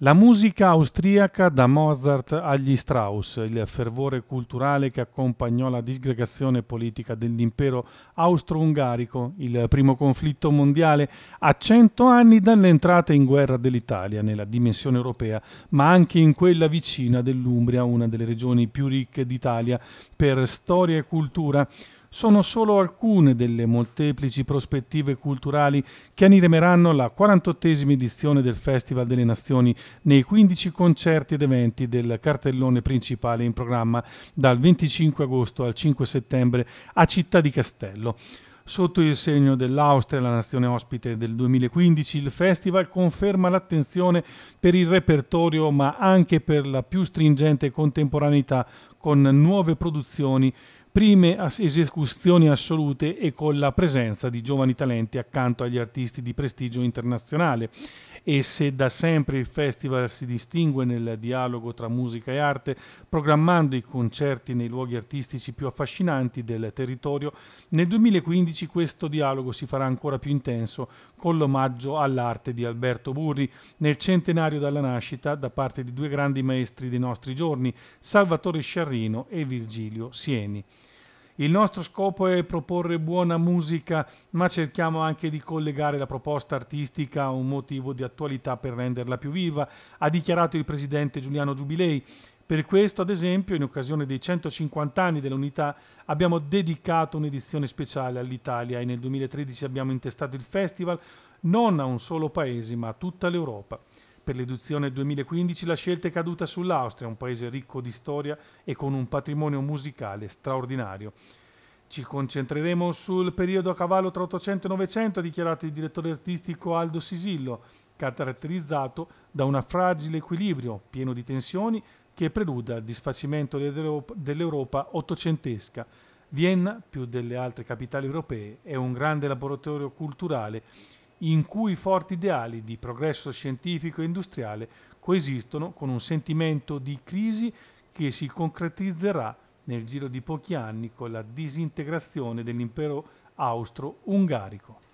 La musica austriaca da Mozart agli Strauss, il fervore culturale che accompagnò la disgregazione politica dell'impero austro-ungarico, il primo conflitto mondiale, a cento anni dall'entrata in guerra dell'Italia nella dimensione europea, ma anche in quella vicina dell'Umbria, una delle regioni più ricche d'Italia per storia e cultura, sono solo alcune delle molteplici prospettive culturali che animeranno la 48esima edizione del Festival delle Nazioni nei 15 concerti ed eventi del cartellone principale in programma dal 25 agosto al 5 settembre a Città di Castello. Sotto il segno dell'Austria, la nazione ospite del 2015, il festival conferma l'attenzione per il repertorio ma anche per la più stringente contemporaneità con nuove produzioni prime esecuzioni assolute e con la presenza di giovani talenti accanto agli artisti di prestigio internazionale. E se da sempre il festival si distingue nel dialogo tra musica e arte, programmando i concerti nei luoghi artistici più affascinanti del territorio, nel 2015 questo dialogo si farà ancora più intenso con l'omaggio all'arte di Alberto Burri nel centenario dalla nascita da parte di due grandi maestri dei nostri giorni, Salvatore Sciarrino e Virgilio Sieni. Il nostro scopo è proporre buona musica, ma cerchiamo anche di collegare la proposta artistica a un motivo di attualità per renderla più viva, ha dichiarato il presidente Giuliano Giubilei. Per questo, ad esempio, in occasione dei 150 anni dell'unità, abbiamo dedicato un'edizione speciale all'Italia e nel 2013 abbiamo intestato il festival non a un solo paese, ma a tutta l'Europa. Per l'edizione 2015 la scelta è caduta sull'Austria, un paese ricco di storia e con un patrimonio musicale straordinario. Ci concentreremo sul periodo a cavallo tra 800 e 900, ha dichiarato il direttore artistico Aldo Sisillo, caratterizzato da un fragile equilibrio pieno di tensioni che preluda al disfacimento dell'Europa ottocentesca. Vienna, più delle altre capitali europee, è un grande laboratorio culturale in cui forti ideali di progresso scientifico e industriale coesistono con un sentimento di crisi che si concretizzerà nel giro di pochi anni con la disintegrazione dell'impero austro-ungarico.